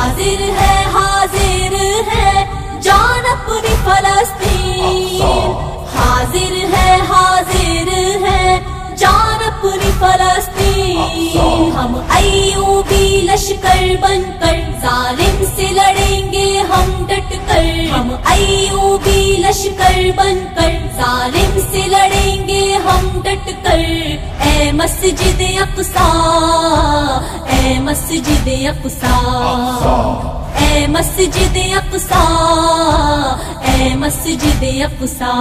हाजिर है हाजिर है जान अपनी फलस्तीन। हाजिर है हाजिर है जान अपनी फलस्तीन। हम अयूबी लश्कर बनकर जालिम से लड़ेंगे हम डट कर हम अयूबी लश्कर बनकर जालिम से लड़ेंगे हम डट कर ए मस्जिद अक्सा ए मस्जिद अक्सा। ए मस्जिद अक्सा। ए मस्जिद अक्सा।